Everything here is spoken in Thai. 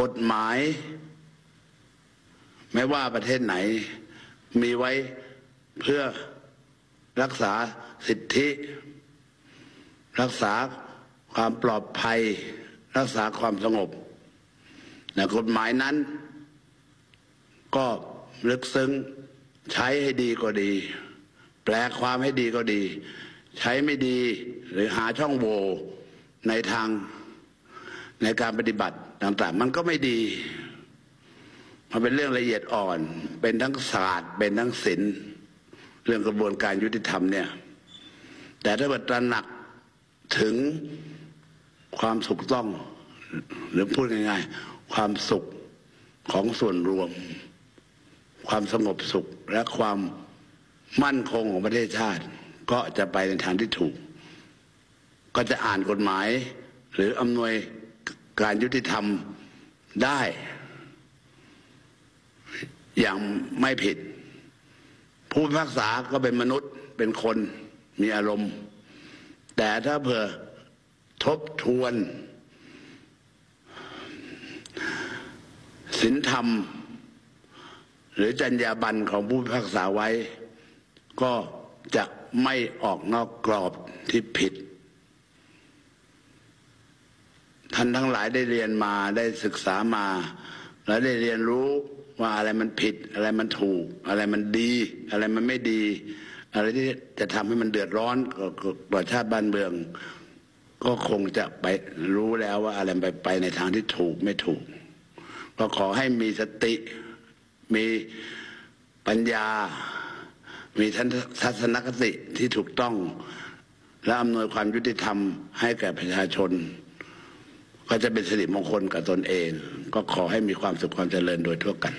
กฎหมาย ไม่ว่าประเทศไหน มีไว้เพื่อรักษาสิทธิ รักษาความปลอดภัย รักษาความสงบแต่กฎหมายนั้น ก็ลึกซึ้งใช้ให้ดีก็ดี แปลความให้ดีก็ดี ใช้ไม่ดีหรือหาช่องโหว่ในทางในการปฏิบัติ ต่างๆ มันก็ไม่ดี มันเป็นเรื่องละเอียดอ่อน เป็นทั้งศาสตร์ เป็นทั้งศิลป์เรื่องกระบวนการยุติธรรมเนี่ย แต่ถ้าตรหนักถึงความถูกต้อง หรือพูดง่ายๆ ความสุขของส่วนรวม ความสงบสุขและความมั่นคงของประเทศชาติ ก็จะไปในทางที่ถูก ก็จะอ่านกฎหมาย หรืออำนวย การยุติธรรมได้ อย่างไม่ผิด ผู้พิพากษาก็เป็นมนุษย์เป็นคนมีอารมณ์ แต่ถ้าเผื่อทบทวนศีลธรรม หรือจรรยาบรรณของผู้พิพากษาไว้ ก็จะไม่ออกนอกกรอบที่ผิด ท่านทั้งหลายได้เรียนมาได้ศึกษามา และได้เรียนรู้ว่าอะไรมันผิด อะไรมันถูก อะไรมันดี อะไรมันไม่ดี อะไรที่จะทำให้มันเดือดร้อนกับชาติบ้านเมือง ก็คงจะไปรู้แล้วว่าอะไรไปไปในทางที่ถูกไม่ถูก ก็ขอให้มีสติมีปัญญา มีทัศนคติที่ถูกต้อง และอำนวยความยุติธรรมให้แก่ประชาชน ก็จะเป็นสิริมงคลกับตนเอง ก็ขอให้มีความสุขความเจริญโดยทั่วกัน